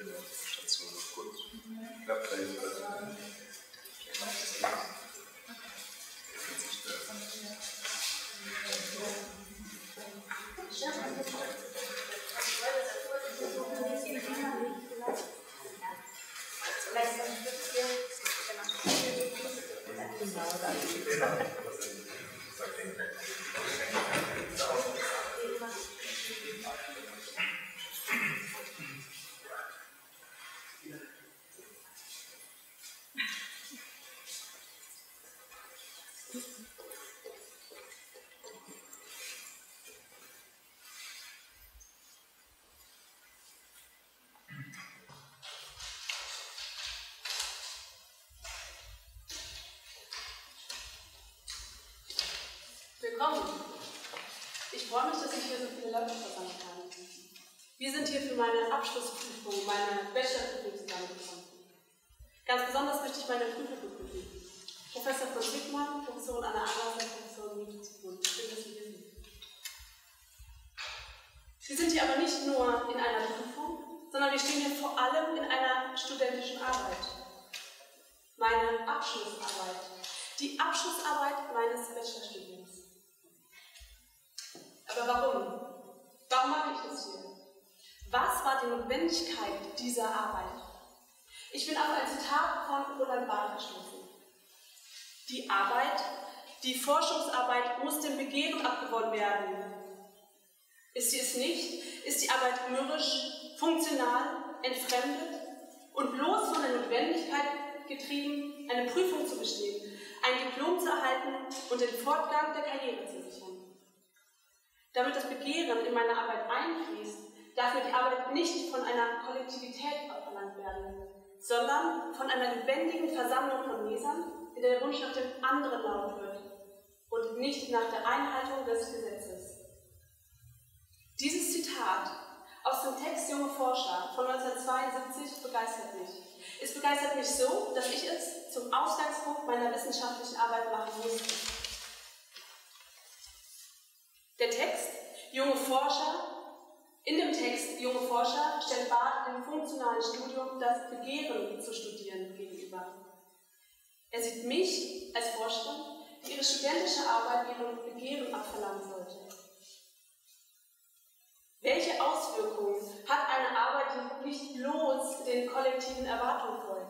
Station. Gut. Klappt da jedenfalls. Willkommen. Ich freue mich, dass ich hier so viele Leute versammeln kann. Wir sind hier für meine Abschlussprüfung, meine Bachelorprüfung zusammengekommen. Ganz besonders möchte ich meine Prüfer begrüßen. Professor von Sigmann, Professorin Anna Andersen, Professorin Miete Zubund. Schön, dass Sie hier sind. Wir sind hier aber nicht nur in einer Prüfung, sondern wir stehen hier vor allem in einer studentischen Arbeit. Meine Abschlussarbeit. Die Abschlussarbeit meines Bachelorstudiums. Aber warum? Warum mache ich das hier? Was war die Notwendigkeit dieser Arbeit? Ich bin auf ein Zitat von Roland Barth gestoßen. Die Arbeit, die Forschungsarbeit muss dem Begehren abgewonnen werden. Ist sie es nicht? Ist die Arbeit mürrisch, funktional, entfremdet und bloß von der Notwendigkeit getrieben, eine Prüfung zu bestehen, ein Diplom zu erhalten und den Fortgang der Karriere zu sichern? Damit das Begehren in meine Arbeit einfließt, darf mir die Arbeit nicht von einer Kollektivität abverlangt werden, sondern von einer lebendigen Versammlung von Lesern, in der der Wunsch nach dem anderen laut wird und nicht nach der Einhaltung des Gesetzes. Dieses Zitat aus dem Text Junge Forscher von 1972 begeistert mich. Es begeistert mich so, dass ich es zum Ausgangspunkt meiner wissenschaftlichen Arbeit machen musste. Der Text, junge Forscher, in dem Text Junge Forscher stellt Barth dem funktionalen Studium das Begehren zu studieren gegenüber. Er sieht mich als Forscherin, die ihre studentische Arbeit ihrem Begehren abverlangen sollte. Welche Auswirkungen hat eine Arbeit, die nicht bloß den kollektiven Erwartungen folgt?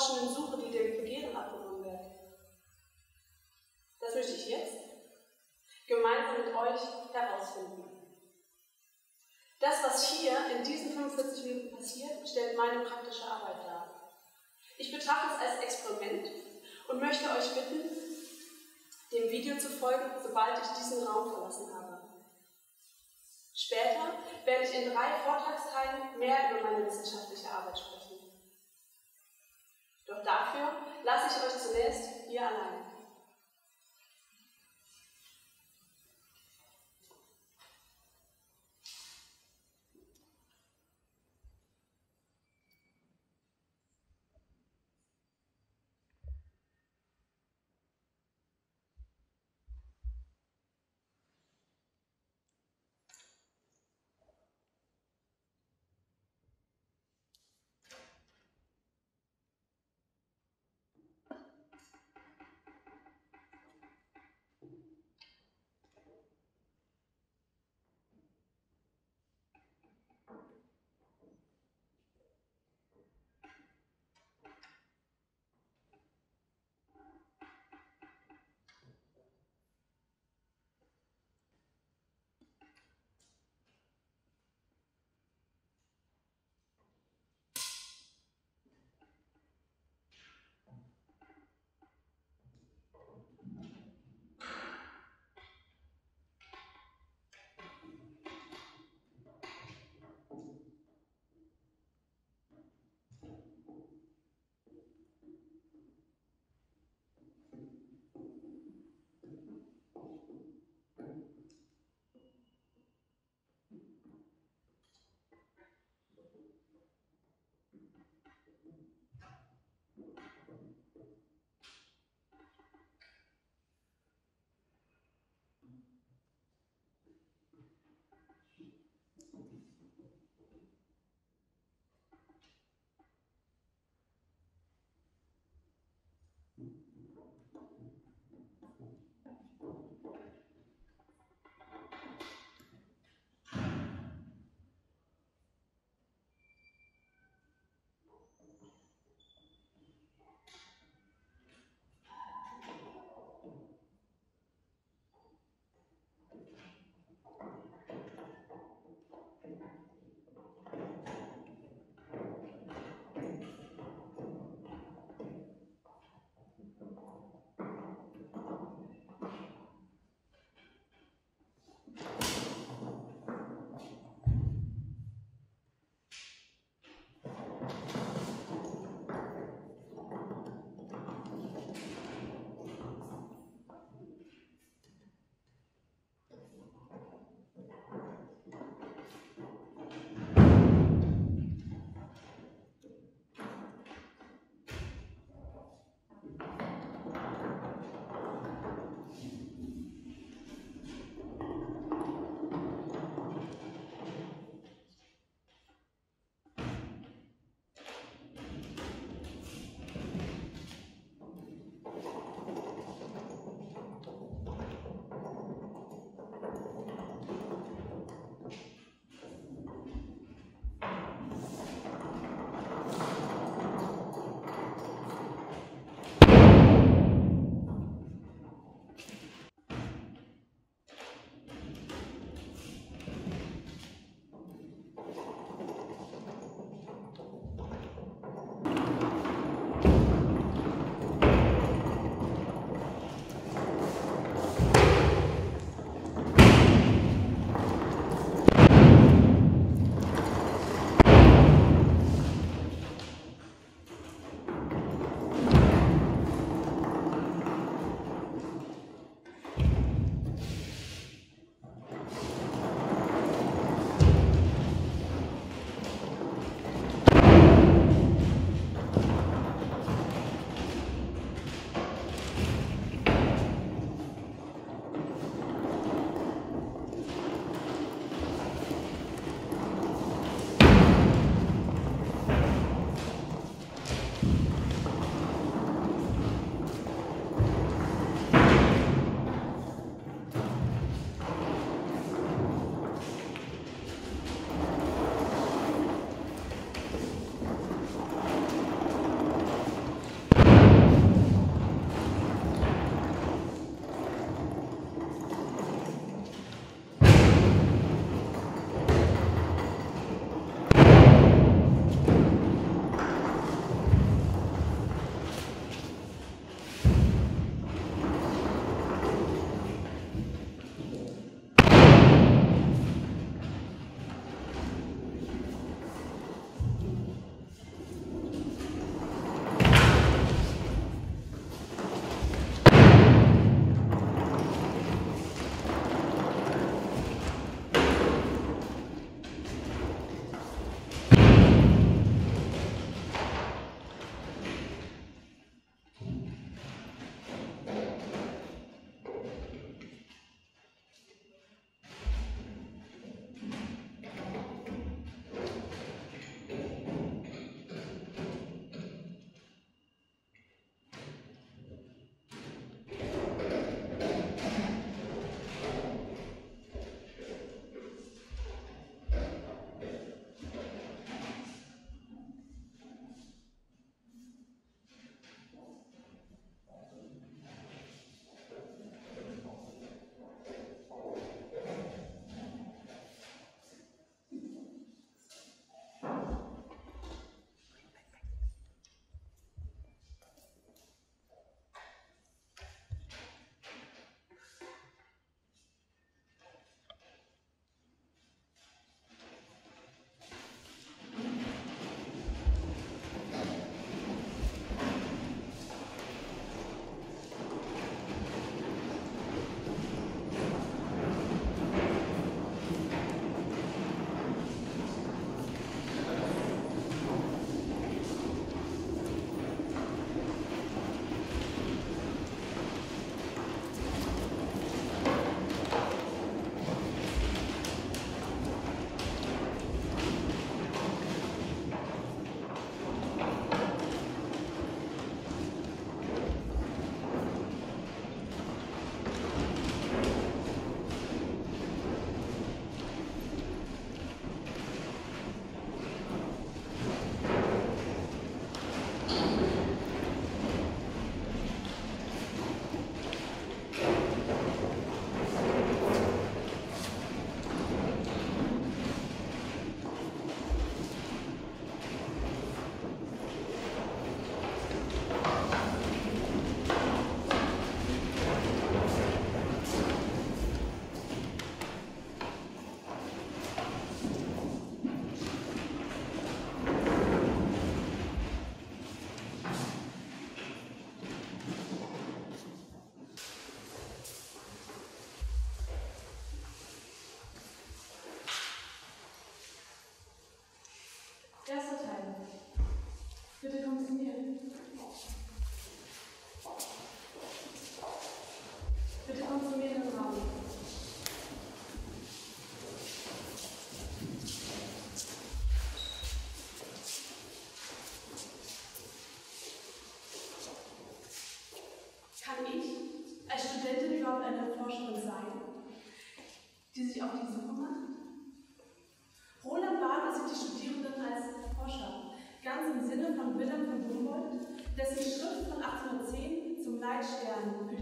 Forschenden Suche, die dem Begehren abgenommen wird? Das möchte ich jetzt gemeinsam mit euch herausfinden. Das, was hier in diesen 45 Minuten passiert, stellt meine praktische Arbeit dar. Ich betrachte es als Experiment und möchte euch bitten, dem Video zu folgen, sobald ich diesen Raum verlassen habe. Später werde ich in drei Vortragsteilen mehr über meine wissenschaftliche Arbeit sprechen. Doch dafür lasse ich euch zunächst hier allein.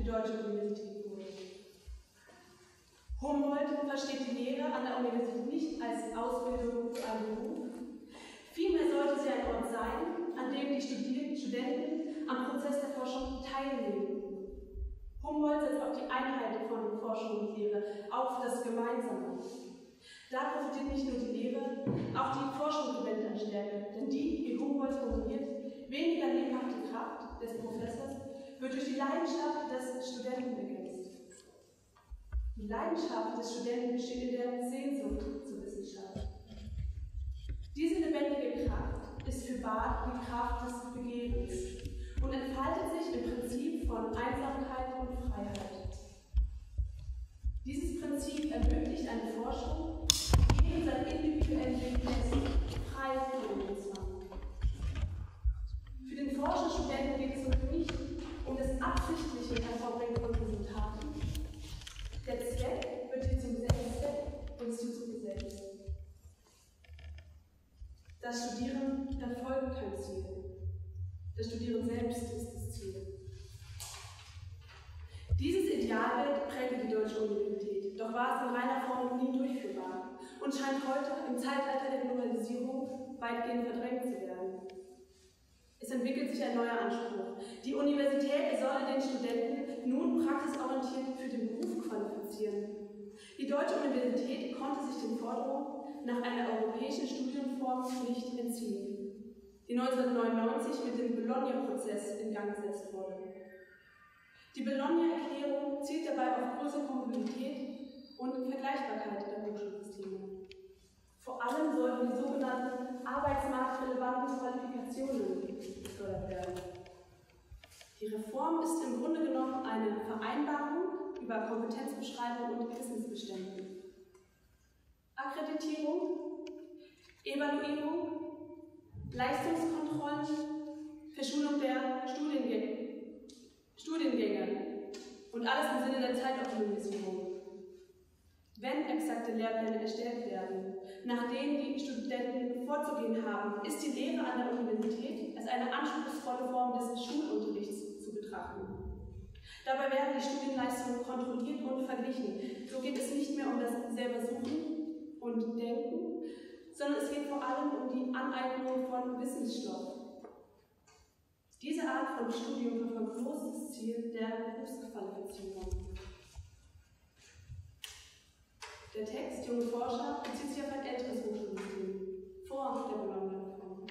Deutsche Universität wurde. Humboldt versteht die Lehre an der Universität nicht als Ausbildung für einen Beruf. Vielmehr sollte sie ein Ort sein, an dem die Studenten am Prozess der Forschung teilnehmen. Humboldt setzt auf die Einheit von Forschung und Lehre, auf das Gemeinsame. Da profitiert nicht nur die Lehre, auch die Forschung gewinnt an Stärke, denn die, wie Humboldt formuliert, weniger lebhafte Kraft des Professors wird durch die Leidenschaft des Studenten ergänzt. Die Leidenschaft des Studenten besteht in der Sehnsucht zur Wissenschaft. Diese lebendige Kraft ist für Barth die Kraft des Begehrens und entfaltet sich im Prinzip von Einsamkeit und Freiheit. Dieses Prinzip ermöglicht eine Forschung, die gegen sein individuellen weitgehend verdrängt zu werden. Es entwickelt sich ein neuer Anspruch. Die Universität solle den Studenten nun praxisorientiert für den Beruf qualifizieren. Die Deutsche Universität konnte sich den Forderungen nach einer europäischen Studienform nicht entziehen, die 1999 mit dem Bologna-Prozess in Gang gesetzt wurde. Die Bologna-Erklärung zielt dabei auf größere Mobilität und Vergleichbarkeit der Hochschulsysteme. Vor allem sollen die sogenannten arbeitsmarktrelevanten Qualifikationen gefördert werden. Die Reform ist im Grunde genommen eine Vereinbarung über Kompetenzbeschreibung und Wissensbeständen. Akkreditierung, Evaluierung, Leistungskontrollen, Verschulung der Studiengänge, Studiengänge und alles im Sinne der Zeitoptimisierung. Wenn exakte Lehrpläne erstellt werden, nach denen die Studenten vorzugehen haben, ist die Lehre an der Universität als eine anspruchsvolle Form des Schulunterrichts zu betrachten. Dabei werden die Studienleistungen kontrolliert und verglichen. So geht es nicht mehr um das selber Suchen und Denken, sondern es geht vor allem um die Aneignung von Wissensstoff. Diese Art von Studium verfolgt das Ziel der Berufsqualifizierung. Der Text Junge Forscher bezieht sich auf ein älteres Hochschulsystem, vor der Bologna-Reform.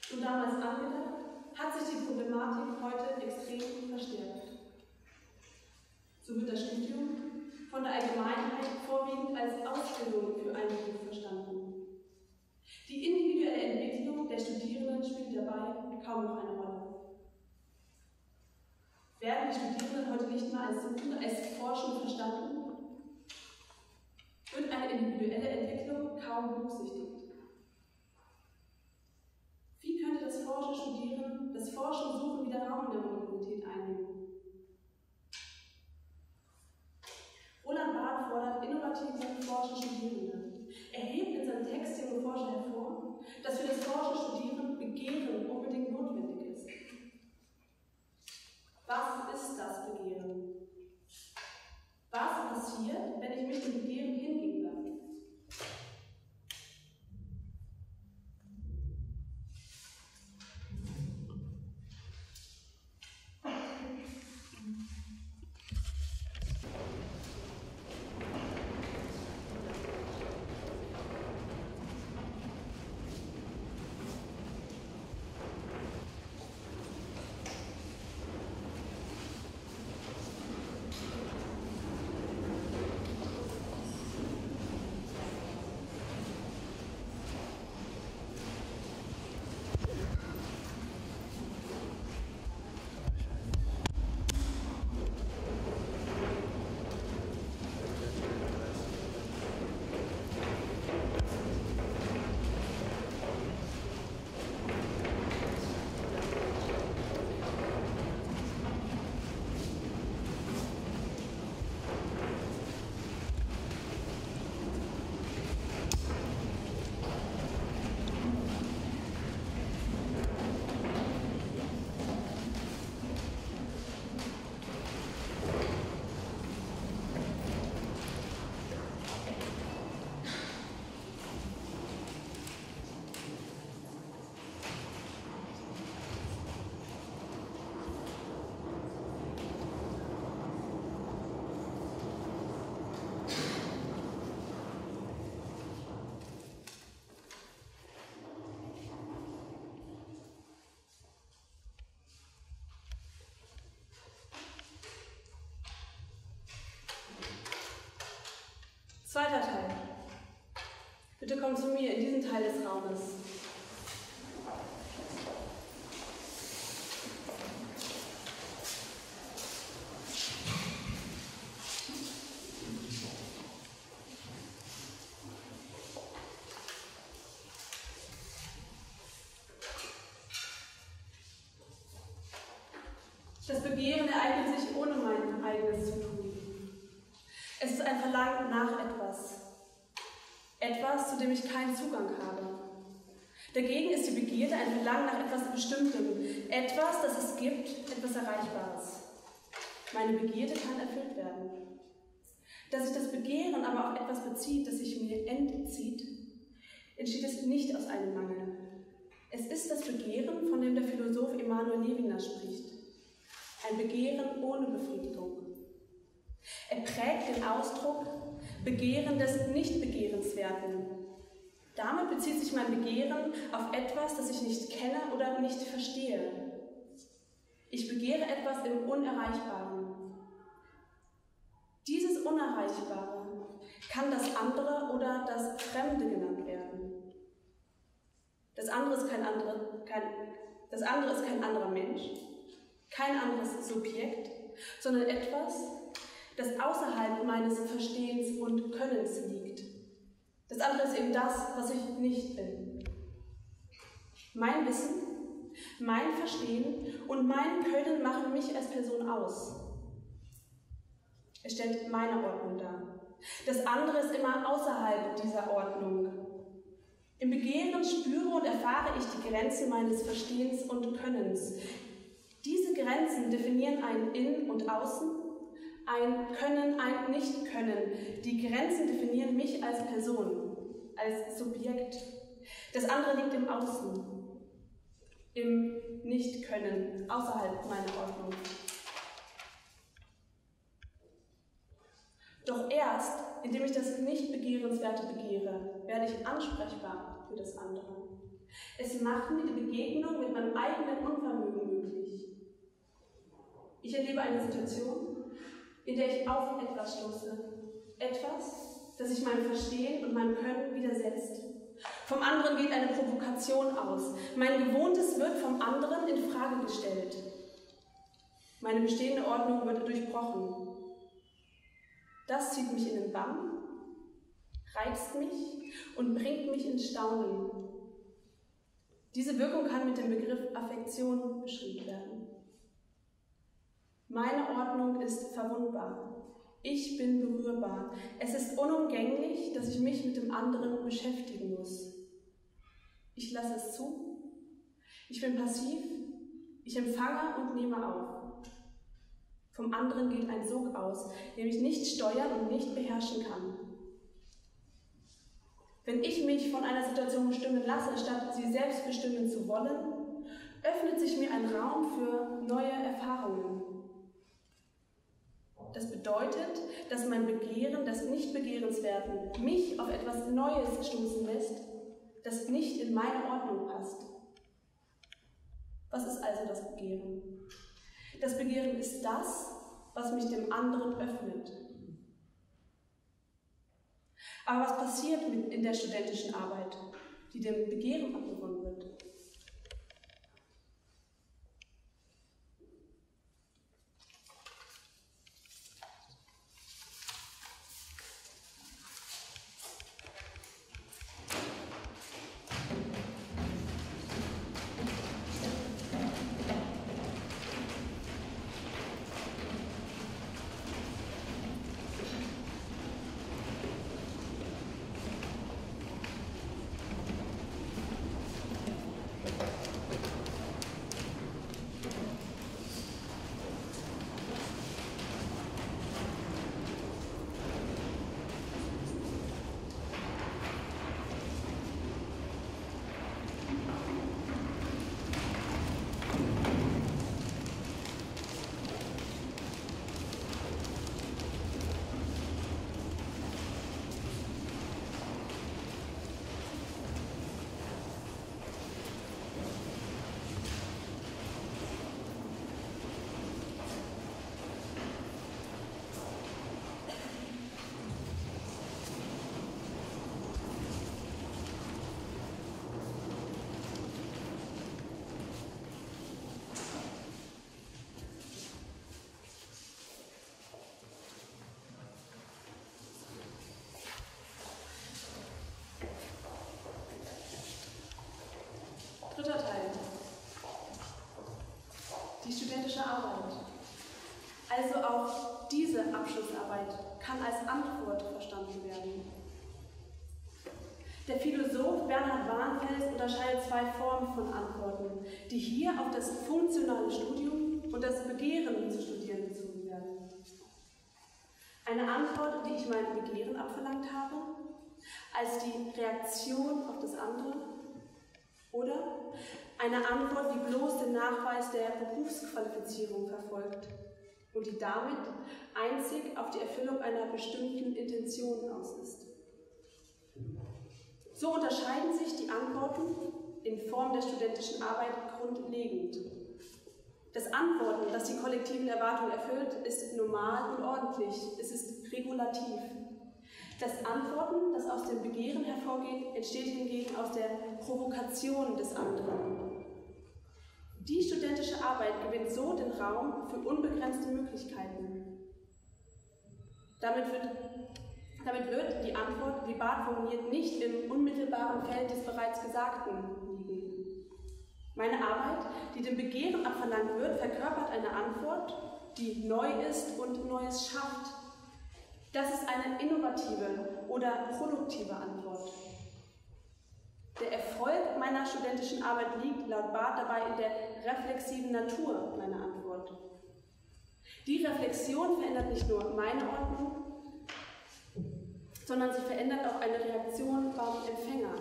Schon damals angedacht, hat sich die Problematik heute extrem verstärkt. So wird das Studium von der Allgemeinheit vorwiegend als Ausbildung für einen Beruf verstanden. Die individuelle Entwicklung der Studierenden spielt dabei kaum noch eine Rolle. Werden die Studierenden heute nicht mehr als als Forschende verstanden, wird eine individuelle Entwicklung kaum berücksichtigt. Wie könnte das Forschen studieren, das Forschen suchen wieder Raum in der Universität einnehmen? Bitte komm zu mir in diesen Teil des Raumes. Das Begehren ereignet sich ohne mein eigenes Zutun. Es ist ein Verlangen nach etwas. Etwas, zu dem ich keinen Zugang habe. Dagegen ist die Begierde ein Verlangen nach etwas Bestimmtem. Etwas, das es gibt, etwas Erreichbares. Meine Begierde kann erfüllt werden. Dass sich das Begehren aber auf etwas bezieht, das sich mir entzieht, entsteht es nicht aus einem Mangel. Es ist das Begehren, von dem der Philosoph Emanuel Levinas spricht. Ein Begehren ohne Befriedigung. Er prägt den Ausdruck Begehren des Nichtbegehrenswerten. Damit bezieht sich mein Begehren auf etwas, das ich nicht kenne oder nicht verstehe. Ich begehre etwas im Unerreichbaren. Dieses Unerreichbare kann das andere oder das Fremde genannt werden. Das andere ist kein, andere, kein, das andere ist kein anderer Mensch, kein anderes Subjekt, sondern etwas, das außerhalb meines Verstehens und Könnens liegt. Das andere ist eben das, was ich nicht bin. Mein Wissen, mein Verstehen und mein Können machen mich als Person aus. Es stellt meine Ordnung dar. Das andere ist immer außerhalb dieser Ordnung. Im Begehren spüre und erfahre ich die Grenzen meines Verstehens und Könnens. Diese Grenzen definieren ein In und Außen, ein Können, ein Nicht-Können. Die Grenzen definieren mich als Person, als Subjekt. Das andere liegt im Außen, im Nicht-Können, außerhalb meiner Ordnung. Doch erst, indem ich das Nicht-Begehrenswerte begehre, werde ich ansprechbar für das andere. Es macht mir die Begegnung mit meinem eigenen Unvermögen möglich. Ich erlebe eine Situation, in der ich auf etwas stoße. Etwas, das sich meinem Verstehen und meinem Können widersetzt. Vom anderen geht eine Provokation aus. Mein Gewohntes wird vom anderen in Frage gestellt. Meine bestehende Ordnung wird durchbrochen. Das zieht mich in den Bann, reizt mich und bringt mich ins Staunen. Diese Wirkung kann mit dem Begriff Affektion beschrieben werden. Meine Ordnung ist verwundbar. Ich bin berührbar. Es ist unumgänglich, dass ich mich mit dem anderen beschäftigen muss. Ich lasse es zu. Ich bin passiv. Ich empfange und nehme auf. Vom anderen geht ein Sog aus, den ich nicht steuern und nicht beherrschen kann. Wenn ich mich von einer Situation bestimmen lasse, statt sie selbst bestimmen zu wollen, öffnet sich mir ein Raum für neue Erfahrungen. Das bedeutet, dass mein Begehren des Nichtbegehrenswerten mich auf etwas Neues stoßen lässt, das nicht in meine Ordnung passt. Was ist also das Begehren? Das Begehren ist das, was mich dem anderen öffnet. Aber was passiert in der studentischen Arbeit, die dem Begehren abgewonnen wird? Warnfels unterscheidet zwei Formen von Antworten, die hier auf das funktionale Studium und das Begehren zu studieren bezogen werden. Eine Antwort, die ich meinem Begehren abverlangt habe, als die Reaktion auf das andere oder eine Antwort, die bloß den Nachweis der Berufsqualifizierung verfolgt und die damit einzig auf die Erfüllung einer bestimmten Intention aus ist. So unterscheiden sich die Antworten in Form der studentischen Arbeit grundlegend. Das Antworten, das die kollektiven Erwartungen erfüllt, ist normal und ordentlich. Es ist regulativ. Das Antworten, das aus dem Begehren hervorgeht, entsteht hingegen aus der Provokation des anderen. Die studentische Arbeit gewinnt so den Raum für unbegrenzte Möglichkeiten. Damit wird damit wird die Antwort, wie Barth formuliert, nicht im unmittelbaren Feld des bereits Gesagten liegen. Meine Arbeit, die dem Begehren abverlangt wird, verkörpert eine Antwort, die neu ist und Neues schafft. Das ist eine innovative oder produktive Antwort. Der Erfolg meiner studentischen Arbeit liegt laut Barth dabei in der reflexiven Natur meiner Antwort. Die Reflexion verändert nicht nur meine Ordnung, sondern sie verändert auch eine Reaktion beim Empfänger.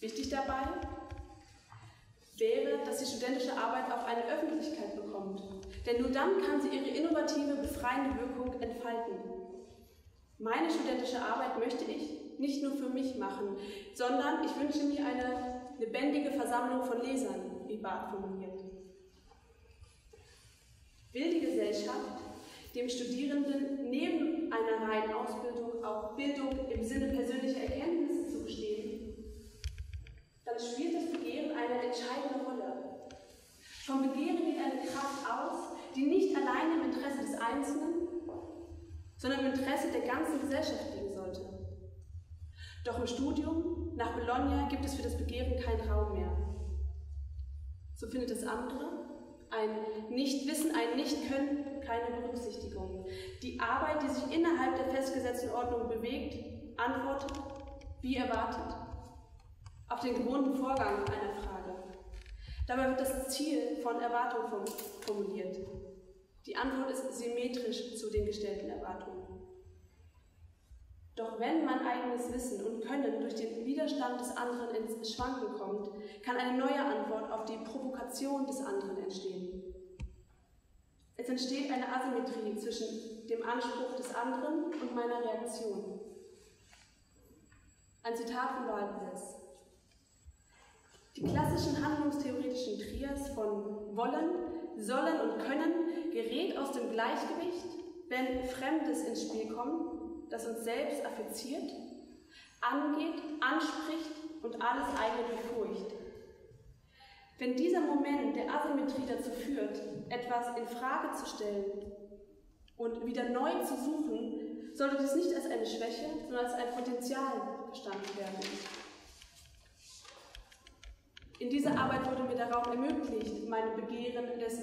Wichtig dabei wäre, dass die studentische Arbeit auch eine Öffentlichkeit bekommt. Denn nur dann kann sie ihre innovative, befreiende Wirkung entfalten. Meine studentische Arbeit möchte ich nicht nur für mich machen, sondern ich wünsche mir eine lebendige Versammlung von Lesern, wie Barth formuliert will die Gesellschaft dem Studierenden neben einer reinen Ausbildung auch Bildung im Sinne persönlicher Erkenntnisse zugestehen, dann spielt das Begehren eine entscheidende Rolle. Vom Begehren geht eine Kraft aus, die nicht allein im Interesse des Einzelnen, sondern im Interesse der ganzen Gesellschaft liegen sollte. Doch im Studium nach Bologna gibt es für das Begehren keinen Raum mehr. So findet das andere ein Nichtwissen, ein Nichtkönnen, keine Berücksichtigung. Die Arbeit, die sich innerhalb der festgesetzten Ordnung bewegt, antwortet, wie erwartet, auf den gewohnten Vorgang einer Frage. Dabei wird das Ziel von Erwartung formuliert. Die Antwort ist symmetrisch zu den gestellten Erwartungen. Doch wenn mein eigenes Wissen und Können durch den Widerstand des anderen ins Schwanken kommt, kann eine neue Antwort auf die Provokation des anderen entstehen. Es entsteht eine Asymmetrie zwischen dem Anspruch des anderen und meiner Reaktion. Ein Zitat von Wahlgesetz. Die klassischen handlungstheoretischen Trias von wollen, sollen und können gerät aus dem Gleichgewicht, wenn Fremdes ins Spiel kommt das uns selbst affiziert, angeht, anspricht und alles eigene befurcht. Wenn dieser Moment der Asymmetrie dazu führt, etwas in Frage zu stellen und wieder neu zu suchen, sollte dies nicht als eine Schwäche, sondern als ein Potenzial verstanden werden. In dieser Arbeit wurde mir der Raum ermöglicht, meinem Begehren des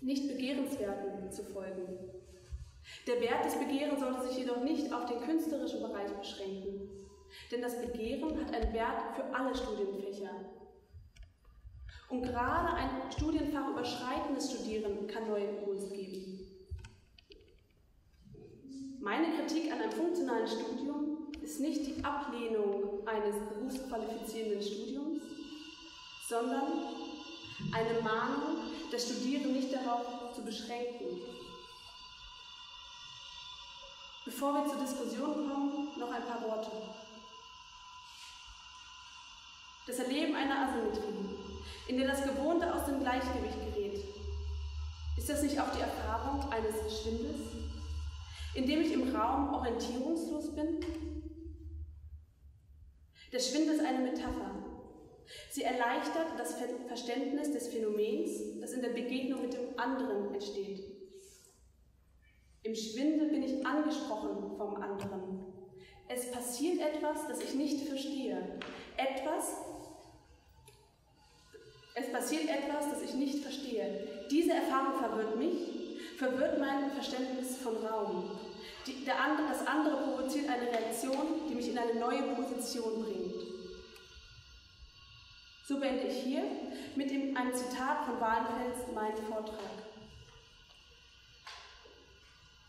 Nicht-Begehrenswerten zu folgen. Der Wert des Begehrens sollte sich jedoch nicht auf den künstlerischen Bereich beschränken, denn das Begehren hat einen Wert für alle Studienfächer. Und gerade ein Studienfach überschreitendes Studieren kann neue Impulse geben. Meine Kritik an einem funktionalen Studium ist nicht die Ablehnung eines berufsqualifizierenden Studiums, sondern eine Mahnung, das Studieren nicht darauf zu beschränken, Bevor wir zur Diskussion kommen, noch ein paar Worte. Das Erleben einer Asymmetrie, in der das Gewohnte aus dem Gleichgewicht gerät, ist das nicht auch die Erfahrung eines Schwindels, in dem ich im Raum orientierungslos bin? Der Schwindel ist eine Metapher. Sie erleichtert das Verständnis des Phänomens, das in der Begegnung mit dem anderen entsteht. Im Schwindel bin ich angesprochen vom anderen. Es passiert etwas, das ich nicht verstehe. Etwas, Es passiert etwas, das ich nicht verstehe. Diese Erfahrung verwirrt mich, verwirrt mein Verständnis von Raum. Die, andere, das andere provoziert eine Reaktion, die mich in eine neue Position bringt. So beende ich hier mit dem, einem Zitat von Wallenfels meinen Vortrag.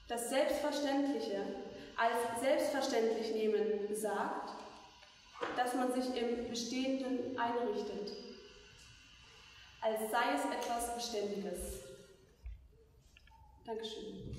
Das Selbstverständliche als selbstverständlich nehmen sagt, dass man sich im Bestehenden einrichtet, als sei es etwas Beständiges. Dankeschön.